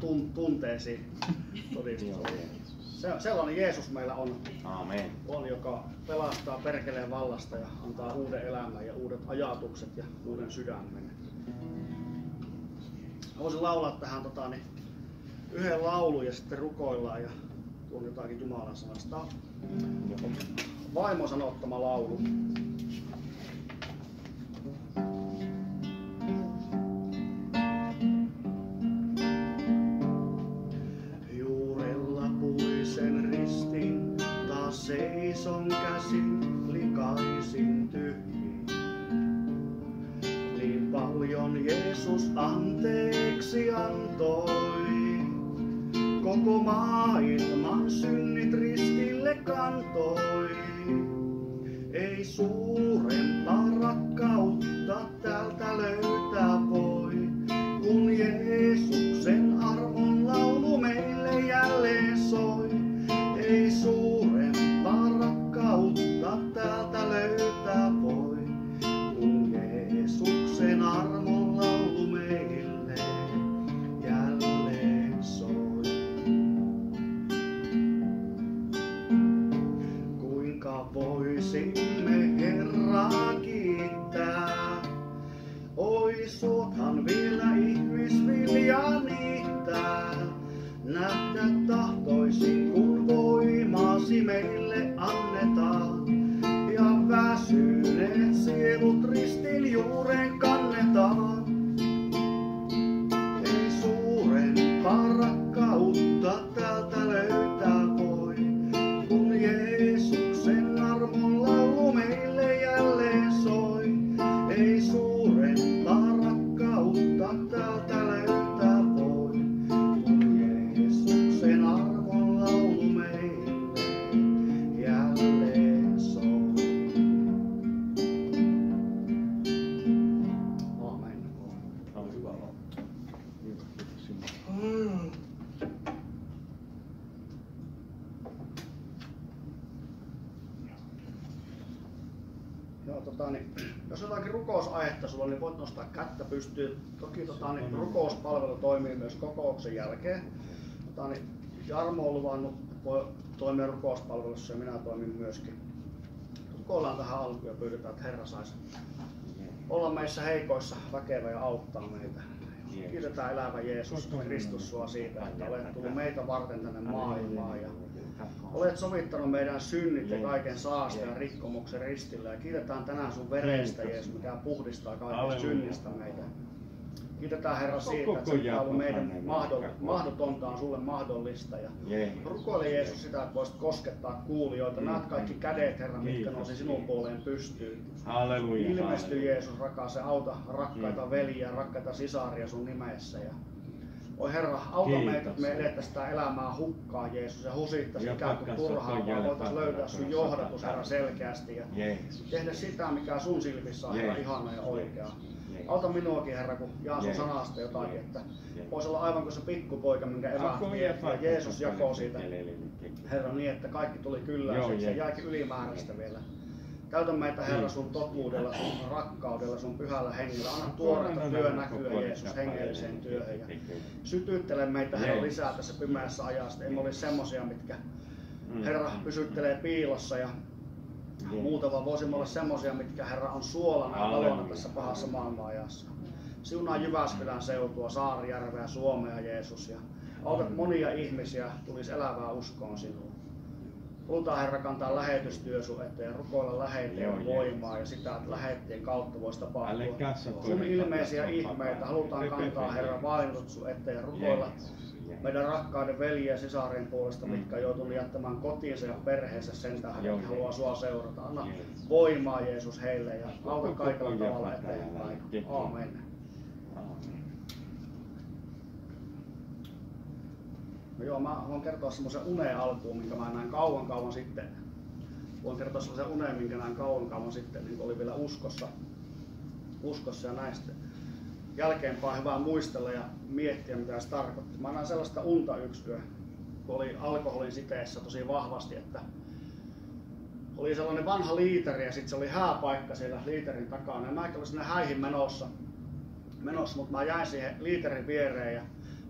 tun, tunteisiin todistus. Se, sellainen Jeesus meillä on, Amen. on, joka pelastaa perkeleen vallasta ja antaa uuden elämän ja uudet ajatukset ja uuden sydämen. Voisin laulaa tähän tota, niin, yhden laulun ja sitten rukoillaan ja tuon jotakin Jumalan sanasta. Vaimo sanottama laulu. Seison käsin, likaisin tyhjiin. Niin paljon Jeesus anteeksi antoi, koko maailman synnit ristille kantoi. Ei suurempaa niin, rukouspalvelu toimii myös kokouksen jälkeen. Tota, niin, Jarmo on luvannut, toimia rukouspalvelussa ja minä toimin myöskin. Rukoillaan tähän alkuun ja pyydetään, että Herra saisi olla meissä heikoissa väkevä ja auttaa meitä. Kiitetään elävä Jeesus Kristus sua siitä, että olet tullut meitä varten tänne maailmaan ja Olet sovittanut meidän synnit ja kaiken saasta ja rikkomuksen ristillä. Ja kiitetään tänään sun verestä, Jeesus, mikä puhdistaa kaiken synnistä meitä. Kiitetään Herra siitä, että se on ollut meidän mahdotonta on sulle mahdollista. Ja rukoile Jeesus sitä, että voisit koskettaa kuulijoita. Näet kaikki kädet, Herra, mitkä nousi sinun puoleen pystyyn. Halleluja. Ilmesty Jeesus, rakas, ja auta rakkaita veljiä, rakkaita sisaria sun nimessä. Ja Oi Herra, auta Kiitos. meitä, että me edettäisiin sitä elämää hukkaa, Jeesus, ja husittaisiin ikään kuin on vaan voitaisiin löytää sun johdatus, Herra, selkeästi, ja Jeesus. tehdä sitä, mikä sun silmissä on, Herra, ihana ja oikeaa. Auta minuakin, Herra, kun jaan sun Jeesus. sanasta jotakin, että Jeesus. voisi olla aivan kuin se pikkupoika, minkä vietti, ja Jeesus jakoi siitä, Herra, niin, että kaikki tuli kyllä, ja se jäikin ylimääräistä vielä. Täytä meitä Herra sun totuudella, sun rakkaudella, sun pyhällä hengellä. Anna tuoretta työnäkyä Jeesus hengelliseen työhön. Ja sytyttele meitä Herra lisää tässä pimeässä ajassa. Emme olisi semmosia, mitkä Mm. Herra pysyttelee piilossa ja muuta, vaan voisimme olla semmosia, mitkä Herra on suolana ja valona Halleluja. tässä pahassa maailmanajassa. Siunaa Jyväskylän seutua, Saarijärveä, Suomea Jeesus ja autat monia ihmisiä, tulisi elävää uskoon sinuun. Halutaan Herra kantaa lähetystyö sun eteen, rukoilla läheteen voimaa ja sitä, että lähettien kautta voisi tapahtua sun ilmeisiä ihmeitä. Halutaan kantaa Herra vainot sun eteen rukoilla meidän rakkaiden veljen ja sisarien puolesta, Mm. mitkä on joutunut jättämään kotiinsa ja perheensä sen tähden, että haluaa sua seurata. Anna voimaa Jeesus heille ja auta koko tavalla eteenpäin. Aamen. No joo, mä haluan kertoa semmoisen uneen alkuun, minkä mä näin kauan kauan sitten. Voin kertoa semmoisen uneen, minkä näin kauan kauan sitten, niin oli vielä uskossa. Uskossa ja näistä jälkeenpäin hyvä muistella ja miettiä, mitä se tarkoitti. Mä näin sellaista unta yksi yö, kun oli alkoholin siteessä tosi vahvasti, että oli sellainen vanha liiteri ja sitten se oli hääpaikka siellä liiterin takana. Ja mäkin olin sinne häihin menossa, menossa mutta mä jäin siihen liiterin viereen ja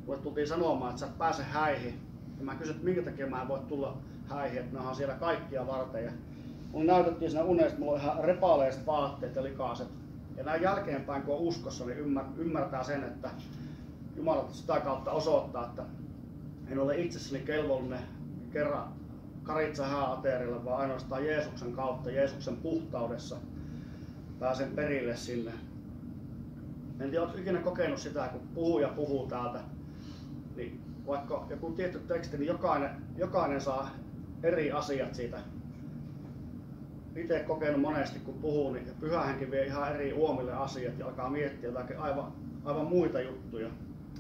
mulle tultiin sanomaan, että sä et pääse häihin. Ja mä kysyin, että minkä takia mä en voi tulla häihin, että on siellä kaikkia varten. Ja mun näytettiin siinä unessa, että mulla on ihan repaaleista vaatteet ja likaiset. Ja näin jälkeenpäin, kun on uskossa, niin ymmärtää sen, että Jumala sitä kautta osoittaa, että en ole itsessäni kelvollinen kerran karitsa hääaterille, vaan ainoastaan Jeesuksen kautta, Jeesuksen puhtaudessa pääsen perille sinne. En tiedä, oletko ikinä kokenut sitä, kun puhuu ja puhuu täältä, niin vaikka joku tietty teksti, niin jokainen, jokainen saa eri asiat siitä. Itse kokenut monesti, kun puhuu, niin pyhähenki vie ihan eri uomille asiat ja alkaa miettiä jotakin aivan, aivan muita juttuja.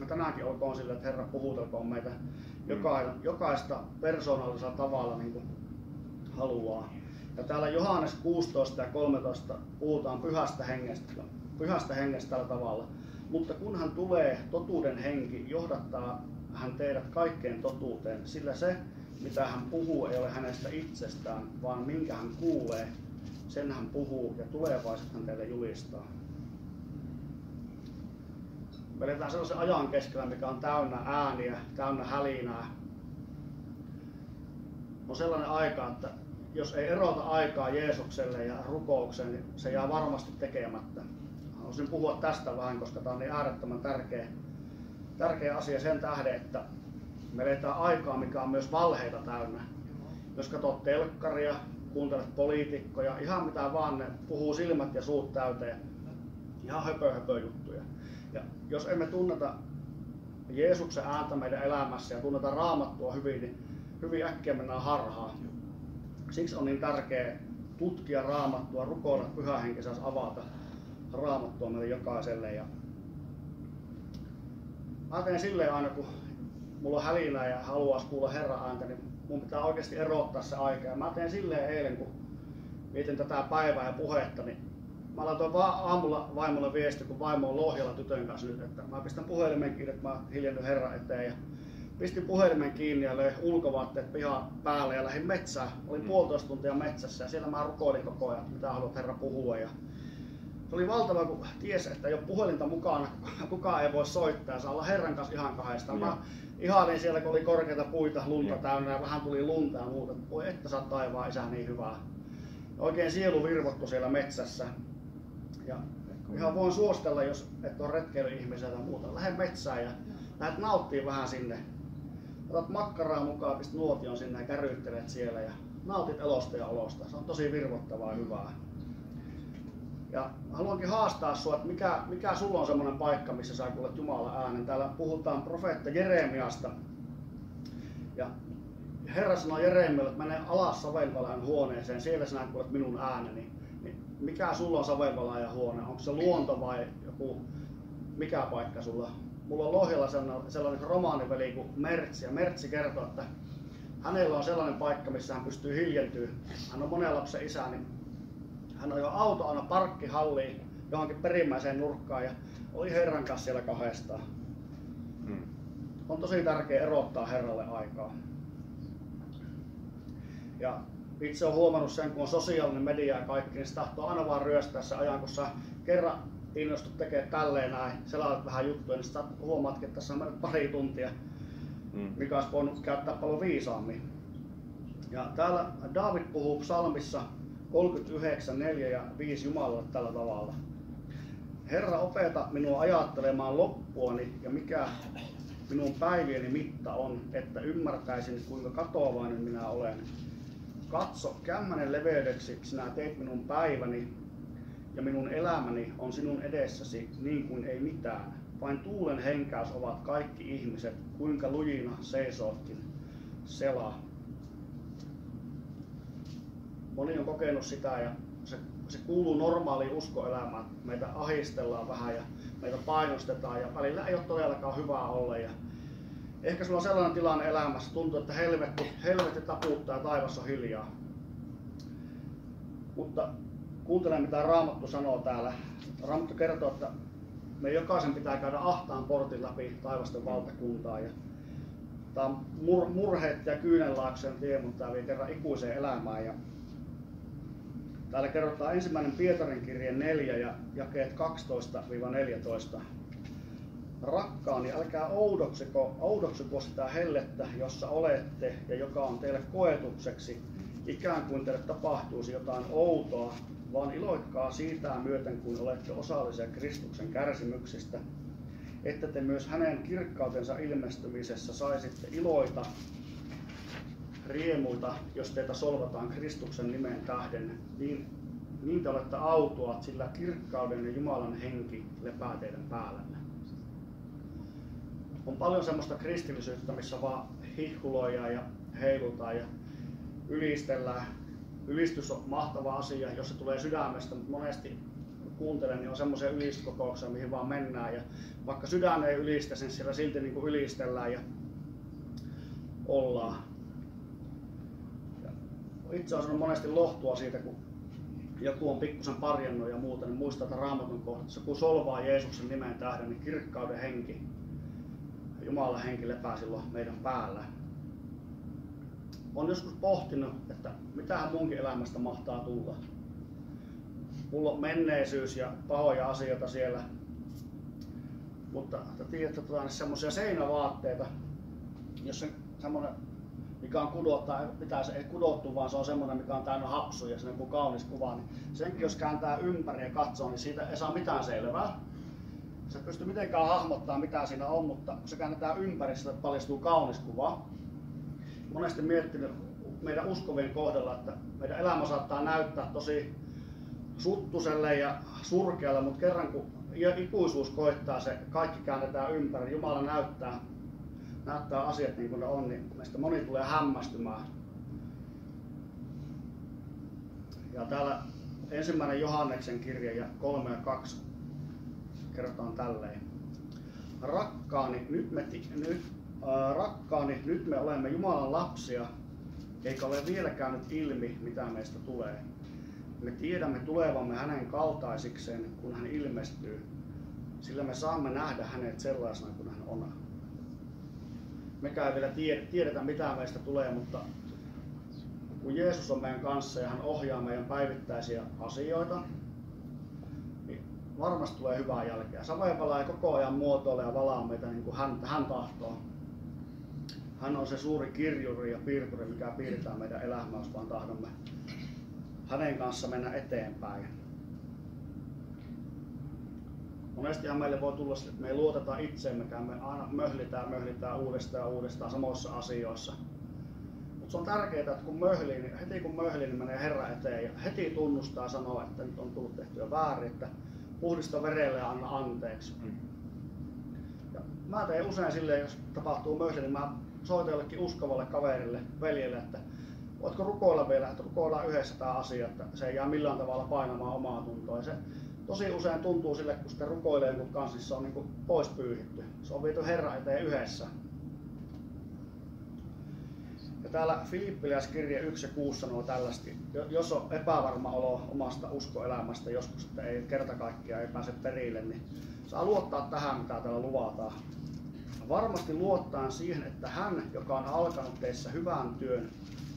Ja tänäänkin olkoon sillä, että Herra puhutelkoon meitä jokaista, jokaista persoonallisella tavalla niin kuin haluaa. Ja täällä Johannes 16 ja 13 puhutaan pyhästä hengestä, pyhästä hengestä tällä tavalla. Mutta kun hän tulee, totuuden henki johdattaa hän teidät kaikkeen totuuteen, sillä se, mitä hän puhuu, ei ole hänestä itsestään, vaan minkä hän kuulee, sen hän puhuu ja tulevaisuus hän teille julistaa. Me eletään sellaisen ajan keskellä, mikä on täynnä ääniä, täynnä hälinää. On sellainen aika, että jos ei erota aikaa Jeesukselle ja rukoukseen, niin se jää varmasti tekemättä. Haluaisin puhua tästä vähän, koska tämä on niin äärettömän tärkeä, tärkeä asia sen tähden, että me eletään aikaa, mikä on myös valheita täynnä. Jos katsot telkkaria, kuuntelet poliitikkoja, ihan mitä vaan, ne puhuu silmät ja suut täyteen. Ihan höpö, höpö juttuja. Jos emme tunneta Jeesuksen ääntä meidän elämässä ja tunneta raamattua hyvin, niin hyvin äkkiä mennään harhaan. Siksi on niin tärkeää tutkia raamattua, rukoilla, että pyhä henki saisi avata raamattua meille jokaiselle. Ja mä teen silleen aina, kun mulla on hälinää ja haluaa kuulla Herran ääntä, niin mun pitää oikeasti erottaa se aika. Ja mä teen silleen eilen, kun mietin tätä päivää ja puhetta, niin mä laitoin vaan aamulla vaimolle viesti, kun vaimo on Lohjalla tytön kanssa nyt, että mä pistän puhelimen kiinni, että mä hiljennyn Herran eteen. Ja pistin puhelimen kiinni ja löin ulkovaatteet pihan päälle ja lähdin metsään. Olin mm. puolitoista tuntia metsässä ja siellä mä rukoilin koko ajan, mitä haluat Herra puhua. Ja se oli valtava, kun ties, että ei ole puhelinta mukana, kukaan ei voi soittaa, saa olla Herran kanssa ihan kahdesta. Mä ihailin siellä, kun oli korkeita puita, lunta ja. täynnä ja vähän tuli lunta ja muuta. Voi että sä taivaan isä niin hyvää. Oikein sielu virvottu siellä metsässä. Ja ihan voin suostella, jos et ole retkeilyihmisiä tai muuta. Lähde metsään ja lähdet nauttii vähän sinne. Otat makkaraa mukaan, pistät nuotion sinne ja kärryttelet siellä ja nautit elosta ja olosta. Se on tosi virvottavaa ja hyvää. Ja haluankin haastaa sinua, että mikä, mikä sulla on semmoinen paikka, missä sä kuulet Jumalan äänen. Täällä puhutaan profeetta Jeremiasta. Ja Herra sanoi Jeremialle, että mene alas Savelvalajan huoneeseen, siellä sinä kuulet minun ääneni. Mikä sulla on Savelvalajan huone? Onko se luonto vai joku, mikä paikka sulla? Mulla on Lohjalla sellainen, sellainen romaaniveli kuin Mertsi, ja Mertsi kertoo, että hänellä on sellainen paikka, missä hän pystyy hiljentyä. Hän on monen lapsen isä, niin hän on jo auto aina parkkihalliin johonkin perimmäiseen nurkkaan ja oli Herran kanssa siellä kahdestaan. Hmm. On tosi tärkeää erottaa Herralle aikaa. Ja itse olen huomannut sen, kun on sosiaalinen media ja kaikki, niin se tahtoo aina vaan ryöstää se ajan, kun sä kerran innostut tekemään tälleen näin, selailet vähän juttuja, niin sä huomaatkin, että tässä on mennyt pari tuntia, hmm. mikä olisi voinut käyttää paljon viisaammin. Ja täällä David puhuu psalmissa 39, 4 ja 5 Jumalalle tällä tavalla. Herra, opeta minua ajattelemaan loppuani ja mikä minun päivieni mitta on, että ymmärtäisin kuinka katoavainen minä olen. Katso, kämmänen leveydeksi sinä teit minun päiväni ja minun elämäni on sinun edessäsi niin kuin ei mitään. Vain tuulen henkäys ovat kaikki ihmiset, kuinka lujina seisootkin. Sela moni on kokenut sitä ja se, se kuuluu normaaliin uskoelämään. Meitä ahistellaan vähän ja meitä painostetaan ja välillä ei ole todellakaan hyvää olla. Ja ehkä sulla on sellainen tilanne elämässä, tuntuu, että helvetti, helvetti taputtaa ja taivas on hiljaa. Mutta kuuntele mitä Raamattu sanoo täällä. Raamattu kertoo, että me jokaisen pitää käydä ahtaan portin läpi taivasten valtakuntaa. Ja tämä on mur, murheet ja kyynenlaaksen tie, mutta tämä vie kerran ikuiseen elämään. Ja Täällä kerrotaan ensimmäinen Pietarin kirje 4 ja jakeet 12-14. Rakkaani, älkää oudoksiko, oudoksiko sitä hellettä, jossa olette ja joka on teille koetukseksi, ikään kuin teille tapahtuisi jotain outoa, vaan iloitkaa siitä myöten, kun olette osallisia Kristuksen kärsimyksistä, että te myös hänen kirkkautensa ilmestymisessä saisitte iloita riemuita, jos teitä solvataan Kristuksen nimen tähden, niin, niin te olette autuat, sillä kirkkauden ja Jumalan henki lepää teidän päällänne. On paljon semmoista kristillisyyttä, missä vaan hihkuloidaan ja heilutaan ja ylistellään. Ylistys on mahtava asia, jos se tulee sydämestä, mutta monesti kuuntelen, niin on semmoisia ylistyskokouksia, mihin vaan mennään. Ja vaikka sydän ei ylistä, niin siellä silti niin kuin ylistellään ja ollaan itse olen sanonut monesti lohtua siitä, kun joku on pikkusen parjannut ja muuta, niin muistaa, että raamatun kohdassa, kun solvaa Jeesuksen nimen tähden, niin kirkkauden henki, Jumalan henki lepää silloin meidän päällä. Olen joskus pohtinut, että mitähän munkin elämästä mahtaa tulla. Mulla on menneisyys ja pahoja asioita siellä, mutta tiedätte, että on semmoisia seinävaatteita, jos se semmoinen mikä on kudottaa, pitää se ei kudottu, vaan se on semmoinen, mikä on täynnä hapsuja, se on kaunis kuva, niin senkin jos kääntää ympäri ja katsoo, niin siitä ei saa mitään selvää. Se pysty mitenkään hahmottaa mitä siinä on, mutta kun se käännetään ympäri, paljastuu kaunis kuva. Monesti miettinyt meidän uskovien kohdalla, että meidän elämä saattaa näyttää tosi suttuselle ja surkealle, mutta kerran kun ikuisuus koittaa, se kaikki käännetään ympäri. Jumala näyttää näyttää asiat niin kuin ne on, niin meistä moni tulee hämmästymään. Ja täällä ensimmäinen Johanneksen kirja ja 3 ja 2 kerrotaan tälleen. Rakkaani, nyt me, nyt, äh, rakkaani, nyt me olemme Jumalan lapsia, eikä ole vielä käynyt ilmi, mitä meistä tulee. Me tiedämme tulevamme hänen kaltaisikseen, kun hän ilmestyy, sillä me saamme nähdä hänet sellaisena kuin hän on mekään vielä tiedetä mitä meistä tulee, mutta kun Jeesus on meidän kanssa ja hän ohjaa meidän päivittäisiä asioita, varmasti tulee hyvää jälkeä. Ei koko ajan muotoile ja valaa meitä niin kuin hän, hän tahtoo. Hän on se suuri kirjuri ja piirturi, mikä piirtää meidän elämää, jos vaan tahdomme hänen kanssa mennä eteenpäin. Monestihan meille voi tulla että me ei luoteta itseemmekään, me aina möhlitään, möhlitään uudestaan ja uudestaan samoissa asioissa. Mutta se on tärkeää, että kun möhlii, niin heti kun möhlii, niin menee Herra eteen ja heti tunnustaa ja sanoo, että nyt on tullut tehtyä väärin, että puhdista verelle ja anna anteeksi. Ja mä teen usein silleen, jos tapahtuu möhli, niin mä soitan jollekin uskovalle kaverille, veljelle, että voitko rukoilla vielä, että rukoillaan yhdessä tämä asia, että se ei jää millään tavalla painamaan omaa tuntoa. Ja se tosi usein tuntuu sille, kun sitä rukoilee kun kansissa on niin pois pyyhitty. Se on viety Herra eteen yhdessä. Täällä Filippiläiskirja 1 ja 6 sanoo tällaisesti, jos on epävarma olo omasta uskoelämästä joskus, että ei kerta kaikkiaan ei pääse perille, niin saa luottaa tähän, mitä täällä luvataan. Varmasti luottaa siihen, että hän, joka on alkanut teissä hyvän työn,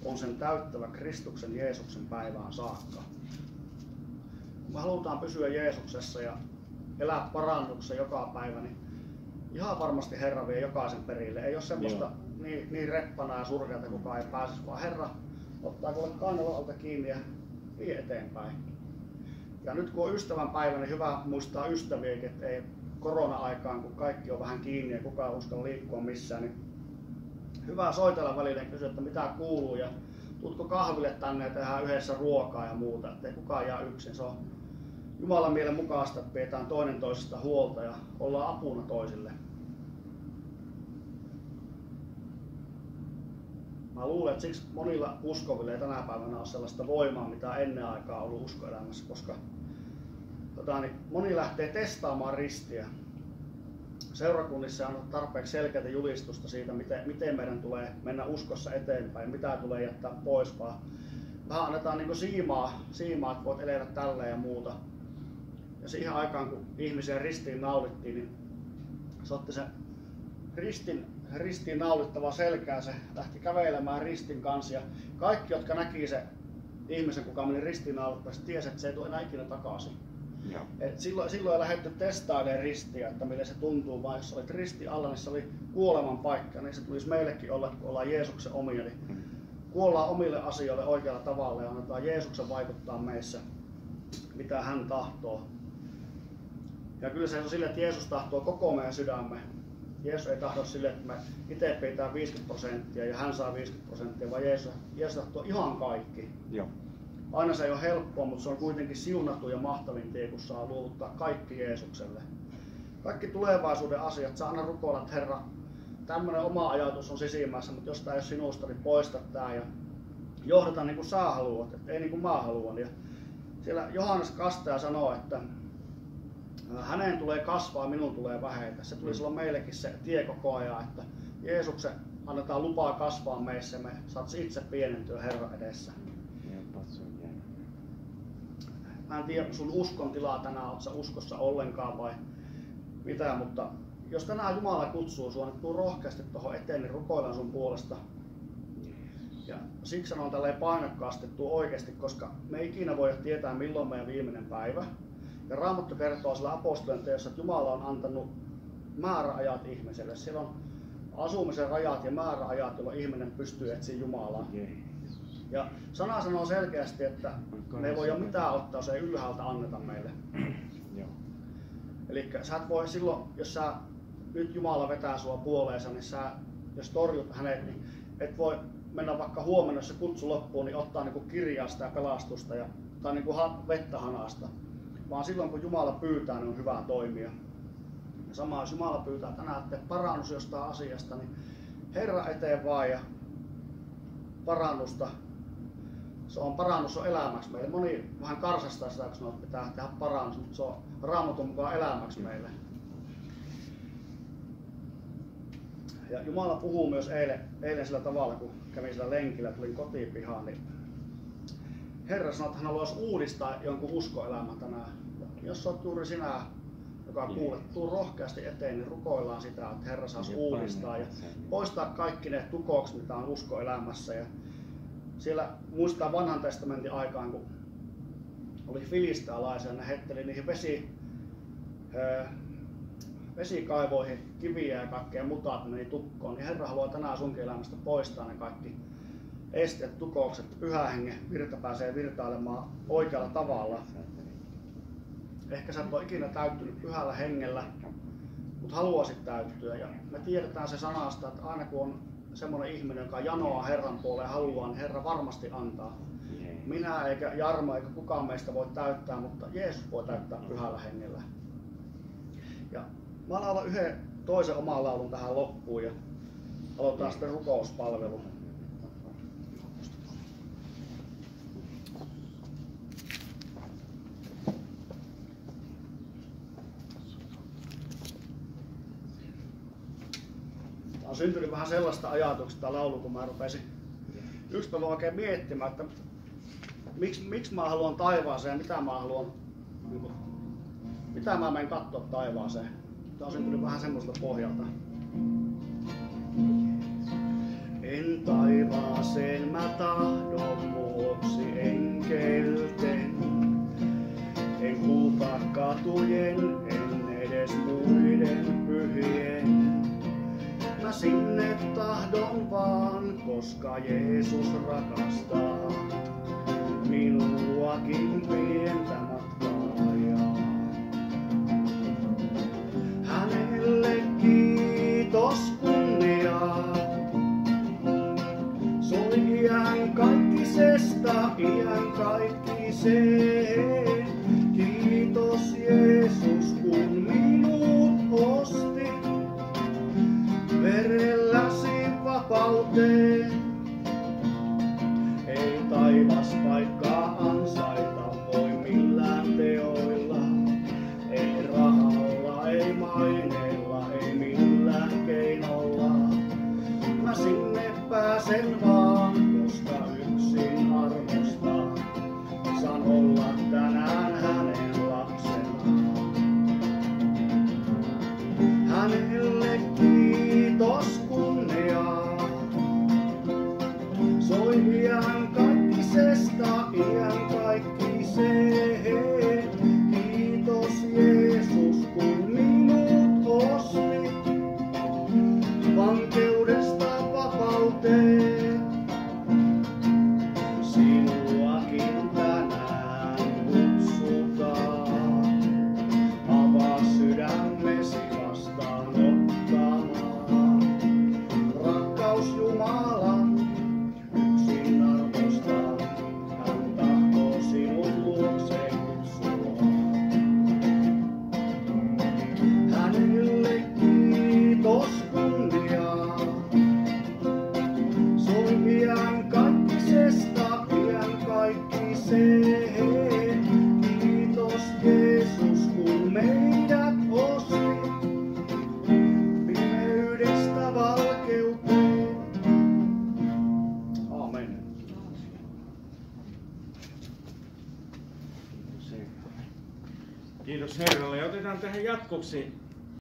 on sen täyttävä Kristuksen Jeesuksen päivään saakka me halutaan pysyä Jeesuksessa ja elää parannuksessa joka päivä, niin ihan varmasti Herra vie jokaisen perille. Ei ole semmoista niin, niin reppana ja surkeata, kukaan ei pääsisi, vaan Herra ottaa kuule kainaloalta kiinni ja vie eteenpäin. Ja nyt kun on ystävän päivä, niin hyvä muistaa ystäviä, että ei korona-aikaan, kun kaikki on vähän kiinni ja kukaan uskalla liikkua missään, niin hyvä soitella välillä ja kysyä, että mitä kuuluu ja tutko kahville tänne ja tehdään yhdessä ruokaa ja muuta, ettei kukaan jää yksin. Se on Jumalan mielen että pidetään toinen toisesta huolta ja ollaan apuna toisille. Mä luulen, että siksi monilla uskovilla ei tänä päivänä ole sellaista voimaa, mitä ennen aikaa ollut uskoelämässä, koska tota, niin moni lähtee testaamaan ristiä. Seurakunnissa on tarpeeksi selkeää julistusta siitä, miten, miten meidän tulee mennä uskossa eteenpäin, mitä tulee jättää pois, vaan vähän annetaan niin siimaa, siimaa, että voit elää tällä ja muuta. Ja siihen aikaan, kun ihmisiä ristiin naulittiin, niin se otti se ristin, ristiin naulittava selkää, se lähti kävelemään ristin kanssa. Ja kaikki, jotka näki se ihmisen, kuka meni ristiin naulittavaksi, tiesi, että se ei tule enää ikinä takaisin. Joo. Et silloin, silloin ei lähdetty testailemaan ristiä, että millä se tuntuu, vaan jos olit risti alla, niin se oli kuoleman paikka, niin se tulisi meillekin olla, kun ollaan Jeesuksen omia. Eli Mm. kuollaan omille asioille oikealla tavalla ja annetaan Jeesuksen vaikuttaa meissä, mitä hän tahtoo. Ja kyllä se on sille, että Jeesus tahtoo koko meidän sydämme. Jeesus ei tahdo sille, että me itse pitää 50 prosenttia ja hän saa 50 prosenttia, vaan Jeesus, Jeesus tahtoo ihan kaikki. Joo. Aina se ei ole helppoa, mutta se on kuitenkin siunattu ja mahtavin tie, kun saa luovuttaa kaikki Jeesukselle. Kaikki tulevaisuuden asiat, saa aina rukoilla, että Herra, tämmöinen oma ajatus on sisimmässä, mutta jos tämä ei ole sinusta, niin poista tämä ja johdata niin kuin sä haluat, että ei niin kuin mä haluan. Ja siellä Johannes Kastaja sanoo, että hänen tulee kasvaa, minun tulee vähetä. Se tulisi olla meillekin se tie koko ajan, että Jeesuksen annetaan lupaa kasvaa meissä ja me saat itse pienentyä Herran edessä. Mä en tiedä sun uskon tilaa tänään, oot sä uskossa ollenkaan vai mitä, mutta jos tänään Jumala kutsuu sua, niin tuu rohkeasti tuohon eteen, niin rukoillaan sun puolesta. Ja siksi sanon tälleen painokkaasti, tuu oikeasti, koska me ei ikinä voida tietää milloin meidän viimeinen päivä. Ja Raamattu kertoo sillä apostolien teossa, että Jumala on antanut määräajat ihmiselle. Siellä on asumisen rajat ja määräajat, jolloin ihminen pystyy etsimään Jumalaa. Ja sana sanoo selkeästi, että me ei voida mitään ottaa, jos ei ylhäältä anneta meille. Eli sä et voi silloin, jos sä nyt Jumala vetää sua puoleensa, niin sä, jos torjut hänet, niin et voi mennä vaikka huomenna, jos se kutsu loppuu, niin ottaa niinku kirjaa sitä pelastusta ja, tai niinku ha, vettä hanasta. Vaan silloin kun Jumala pyytää, niin on hyvä toimia. Ja sama jos Jumala pyytää tänään, että parannus jostain asiasta, niin Herra eteen vaan ja parannusta. Se on parannus on elämäksi meille. Moni vähän karsastaa sitä, kun että pitää tehdä parannus, mutta se on raamatun mukaan elämäksi meille. Ja Jumala puhuu myös eilen, eilen sillä tavalla, kun kävin sillä lenkillä, tulin kotiin pihaan, niin Herra sanoi, että hän haluaisi uudistaa jonkun uskoelämän tänään. Jos olet juuri sinä, joka kuulet, tuu rohkeasti eteen, niin rukoillaan sitä, että Herra saisi Jep, uudistaa ja poistaa kaikki ne tukokset, mitä on uskoelämässä. Ja siellä muistaa vanhan testamentin aikaan, kun oli filistaalaisia, ne heitteli niihin vesi, ö, vesikaivoihin kiviä ja kaikkea mutaa, että meni tukkoon, niin Herra haluaa tänään sunkin elämästä poistaa ne kaikki esteet, tukokset, pyhä hengen virta pääsee virtailemaan oikealla tavalla. Ehkä sä et ole ikinä täyttynyt pyhällä hengellä, mutta haluaisit täyttyä. Ja me tiedetään se sanasta, että aina kun on semmoinen ihminen, joka janoaa Herran puoleen haluaa, niin Herra varmasti antaa. Minä eikä Jarmo eikä kukaan meistä voi täyttää, mutta Jeesus voi täyttää pyhällä hengellä. Ja mä laulan yhden toisen oman laulun tähän loppuun ja aloitetaan sitten rukouspalvelu. Tää on syntynyt vähän sellaista ajatuksesta laulu, kun mä rupesin yksi päivä oikein miettimään, että miksi, miksi mä haluan taivaaseen mitä mä haluan, niin mitä mä menen katsoa taivaaseen. Tämä on syntynyt vähän semmoista pohjalta. En taivaaseen mä tahdon vuoksi enkelten. En kulta katujen, en edes muiden pyhien. Mä sinne tahdon vaan, koska Jeesus rakastaa. Minuakin pientä Kiitos